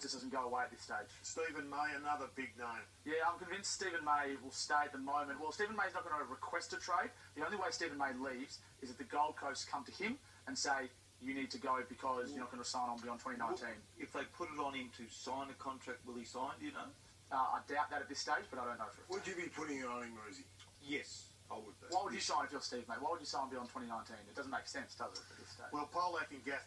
just doesn't go away at this stage. Steven May, another big name. Yeah, I'm convinced Steven May will stay at the moment. Well, Steven May's not going to request a trade. The only way Steven May leaves is if the Gold Coast come to him and say, you need to go because you're not going to sign on beyond 2019. If they put it on him to sign a contract, will he sign? Do you know? Uh, I doubt that at this stage, but I don't know for Would you be putting it on him, Rosie? Yes, I would. Be. Why would you sign if you're Steve May? Why would you sign beyond 2019? It doesn't make sense, does it, at this stage? Well, Polec and Gaff